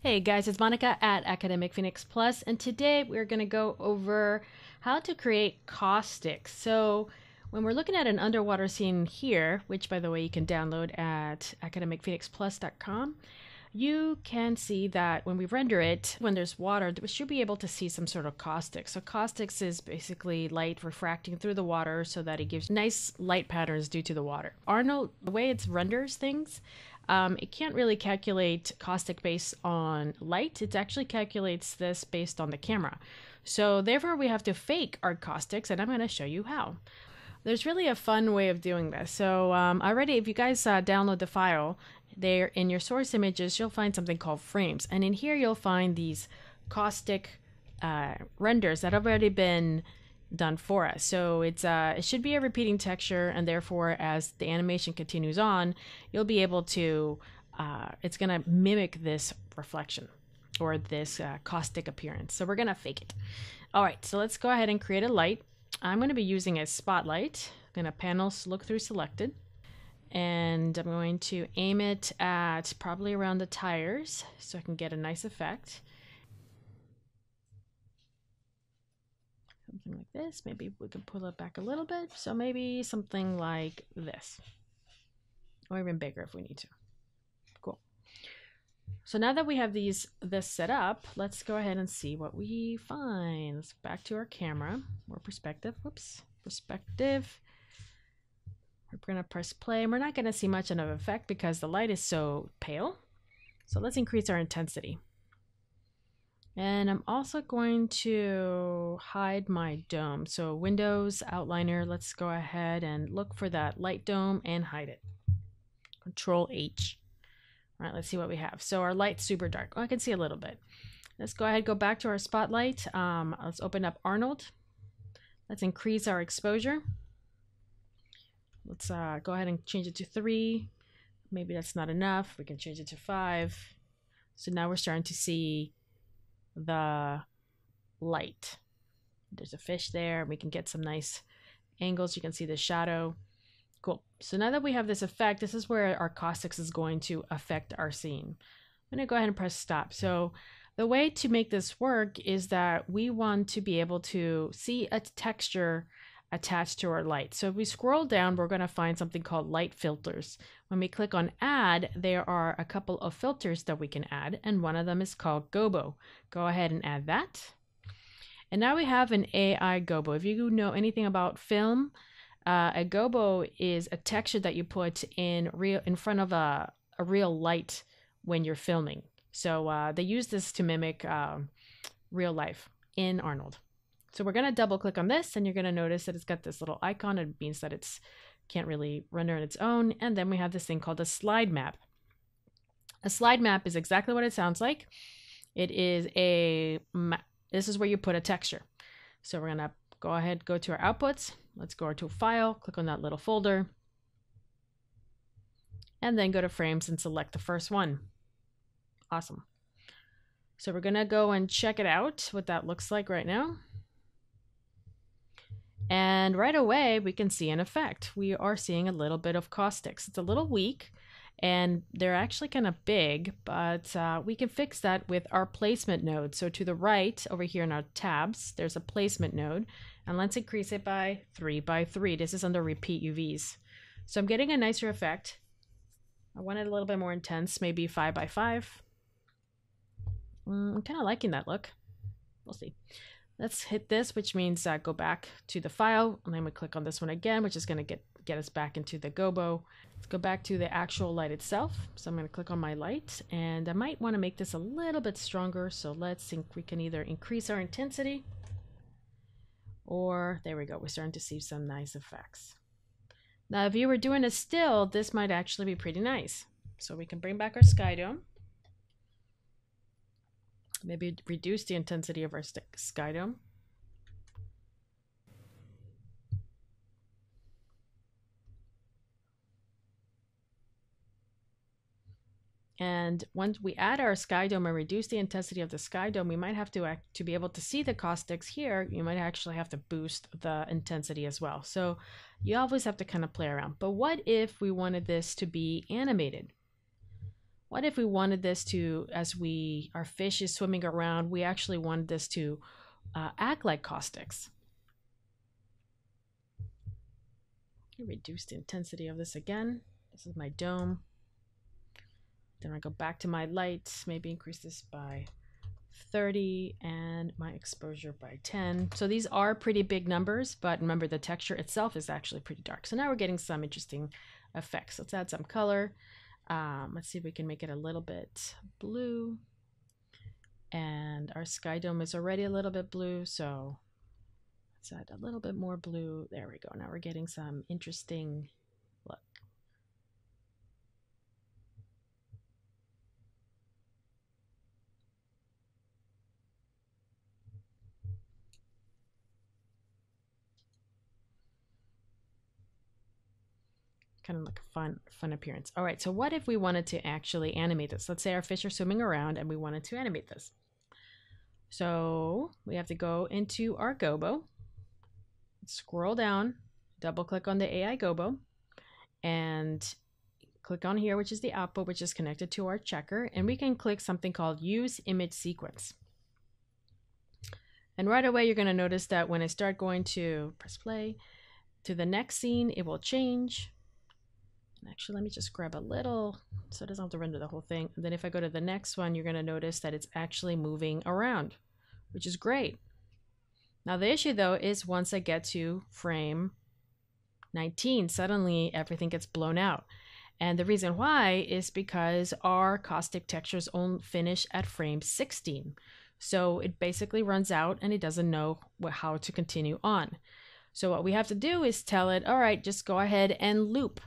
Hey guys, it's Monica at Academic Phoenix Plus, and today we're going to go over how to create caustics. So, when we're looking at an underwater scene here, which by the way you can download at academicphoenixplus.com, you can see that when we render it, when there's water, we should be able to see some sort of caustics. So caustics is basically light refracting through the water so that it gives nice light patterns due to the water. Arnold, the way it renders things, um, it can't really calculate caustic based on light. It actually calculates this based on the camera. So therefore we have to fake our caustics and I'm going to show you how. There's really a fun way of doing this. So um, already if you guys uh, download the file, there in your source images, you'll find something called frames. And in here you'll find these caustic uh, renders that have already been done for us. So it's uh, it should be a repeating texture, and therefore, as the animation continues on, you'll be able to. Uh, it's gonna mimic this reflection or this uh, caustic appearance. So we're gonna fake it. All right, so let's go ahead and create a light. I'm gonna be using a spotlight. I'm gonna panels look through selected. And I'm going to aim it at probably around the tires so I can get a nice effect. Something like this. Maybe we can pull it back a little bit. So maybe something like this. Or even bigger if we need to. Cool. So now that we have these this set up, let's go ahead and see what we find. Let's back to our camera. More perspective. Whoops. Perspective. We're going to press play. And we're not going to see much of an effect because the light is so pale. So let's increase our intensity. And I'm also going to hide my dome. So Windows Outliner, let's go ahead and look for that light dome and hide it. Control H. All right, let's see what we have. So our light's super dark. Oh, I can see a little bit. Let's go ahead, go back to our spotlight. Um, let's open up Arnold. Let's increase our exposure. Let's uh, go ahead and change it to three. Maybe that's not enough. We can change it to five. So now we're starting to see the light. There's a fish there. We can get some nice angles. You can see the shadow. Cool. So now that we have this effect, this is where our caustics is going to affect our scene. I'm going to go ahead and press stop. So the way to make this work is that we want to be able to see a texture attached to our light. So if we scroll down, we're going to find something called light filters. When we click on add, there are a couple of filters that we can add, and one of them is called Gobo. Go ahead and add that. And now we have an AI Gobo. If you know anything about film, uh, a Gobo is a texture that you put in real in front of a, a real light when you're filming. So uh, they use this to mimic uh, real life in Arnold. So we're going to double click on this and you're going to notice that it's got this little icon. It means that it's can't really render on its own. And then we have this thing called a slide map. A slide map is exactly what it sounds like. It is a map. This is where you put a texture. So we're going to go ahead, go to our outputs. Let's go to file, click on that little folder, and then go to frames and select the first one. Awesome. So we're going to go and check it out, what that looks like right now. And right away, we can see an effect. We are seeing a little bit of caustics. It's a little weak and they're actually kind of big, but uh, we can fix that with our placement node. So to the right over here in our tabs, there's a placement node and let's increase it by three by three. This is under repeat UVs. So I'm getting a nicer effect. I want it a little bit more intense, maybe five by five. Mm, I'm kind of liking that look. We'll see. Let's hit this, which means uh, go back to the file, and then we click on this one again, which is going to get, get us back into the Gobo. Let's go back to the actual light itself. So I'm going to click on my light, and I might want to make this a little bit stronger. So let's think we can either increase our intensity, or there we go. We're starting to see some nice effects. Now, if you were doing a still, this might actually be pretty nice. So we can bring back our sky dome. Maybe reduce the intensity of our sky dome. And once we add our sky dome and reduce the intensity of the sky dome, we might have to act to be able to see the caustics here. You might actually have to boost the intensity as well. So you always have to kind of play around. But what if we wanted this to be animated? What if we wanted this to, as we our fish is swimming around, we actually wanted this to uh, act like caustics? Reduce the intensity of this again. This is my dome. Then I go back to my lights, maybe increase this by 30 and my exposure by 10. So these are pretty big numbers, but remember the texture itself is actually pretty dark. So now we're getting some interesting effects. Let's add some color. Um, let's see if we can make it a little bit blue. And our sky dome is already a little bit blue, so let's add a little bit more blue. There we go. Now we're getting some interesting kind of like a fun fun appearance. All right, so what if we wanted to actually animate this? Let's say our fish are swimming around and we wanted to animate this. So we have to go into our Gobo, scroll down, double click on the AI Gobo, and click on here, which is the output, which is connected to our checker, and we can click something called Use Image Sequence. And right away, you're going to notice that when I start going to press play to the next scene, it will change. Actually, let me just grab a little so it doesn't have to render the whole thing. And then if I go to the next one, you're going to notice that it's actually moving around, which is great. Now the issue though is once I get to frame 19, suddenly everything gets blown out. And the reason why is because our caustic textures only finish at frame 16. So it basically runs out and it doesn't know how to continue on. So what we have to do is tell it, all right, just go ahead and loop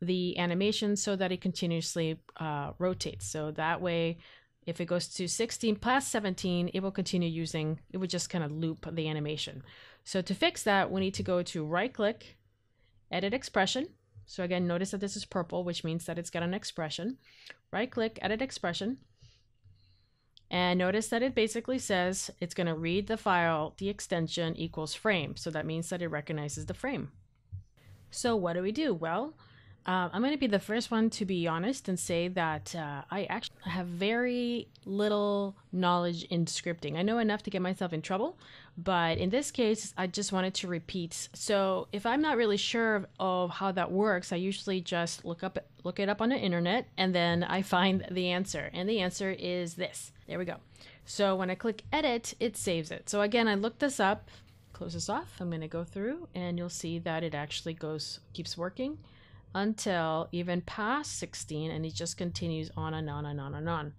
the animation so that it continuously uh, rotates. So that way, if it goes to 16 past 17, it will continue using, it would just kind of loop the animation. So to fix that, we need to go to right click, edit expression. So again, notice that this is purple, which means that it's got an expression. Right click, edit expression. And notice that it basically says it's going to read the file, the extension equals frame. So that means that it recognizes the frame. So what do we do? Well, uh, I'm going to be the first one to be honest and say that uh, I actually have very little knowledge in scripting. I know enough to get myself in trouble, but in this case, I just wanted to repeat. So if I'm not really sure of, of how that works, I usually just look up look it up on the internet and then I find the answer. And the answer is this. There we go. So when I click edit, it saves it. So again, I looked this up. Close this off. I'm going to go through and you'll see that it actually goes keeps working until even past 16 and it just continues on and on and on and on.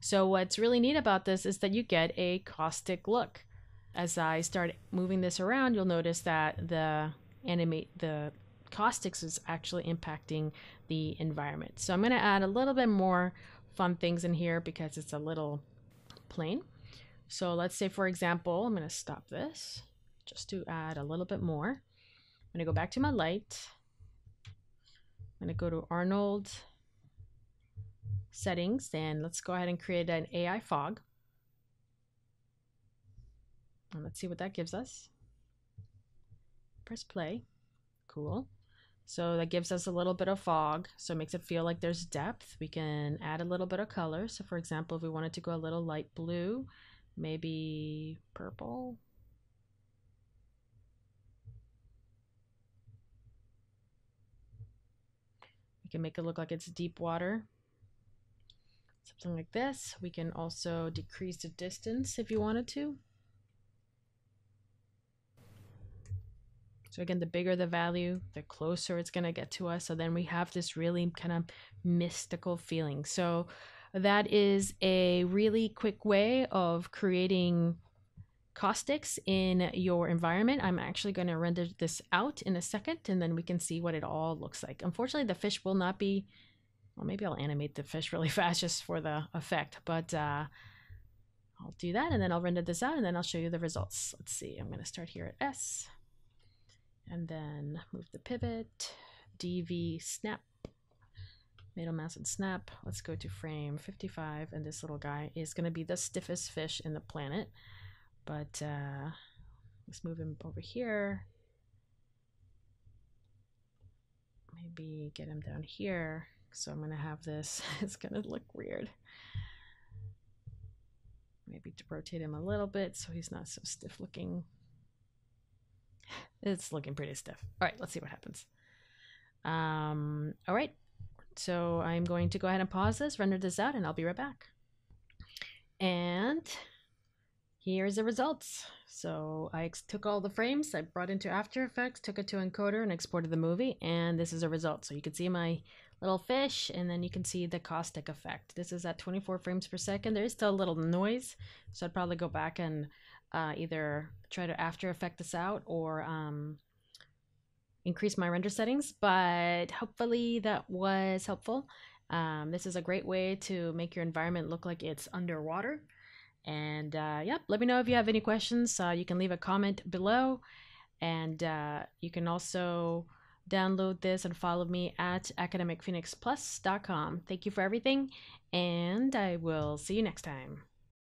So what's really neat about this is that you get a caustic look. As I start moving this around, you'll notice that the animate the caustics is actually impacting the environment. So I'm going to add a little bit more fun things in here because it's a little plain. So let's say, for example, I'm going to stop this just to add a little bit more. I'm going to go back to my light I'm going to go to Arnold settings and let's go ahead and create an AI fog. And let's see what that gives us. Press play. Cool. So that gives us a little bit of fog. So it makes it feel like there's depth. We can add a little bit of color. So for example, if we wanted to go a little light blue, maybe purple, We can make it look like it's deep water. Something like this. We can also decrease the distance if you wanted to. So again, the bigger the value, the closer it's going to get to us. So then we have this really kind of mystical feeling. So that is a really quick way of creating caustics in your environment. I'm actually going to render this out in a second and then we can see what it all looks like. Unfortunately, the fish will not be, well, maybe I'll animate the fish really fast just for the effect, but uh, I'll do that and then I'll render this out and then I'll show you the results. Let's see, I'm going to start here at S and then move the pivot, DV snap, middle mouse and snap. Let's go to frame 55 and this little guy is going to be the stiffest fish in the planet. But uh, let's move him over here. Maybe get him down here. So I'm going to have this. It's going to look weird. Maybe to rotate him a little bit so he's not so stiff looking. It's looking pretty stiff. All right, let's see what happens. Um, all right, so I'm going to go ahead and pause this, render this out, and I'll be right back. And here's the results. So I took all the frames, I brought into After Effects, took it to encoder and exported the movie, and this is a result. So you can see my little fish, and then you can see the caustic effect. This is at 24 frames per second. There is still a little noise, so I'd probably go back and uh, either try to After Effect this out or um, increase my render settings, but hopefully that was helpful. Um, this is a great way to make your environment look like it's underwater. And uh, yep, let me know if you have any questions. Uh, you can leave a comment below, and uh, you can also download this and follow me at academicphoenixplus.com. Thank you for everything, and I will see you next time.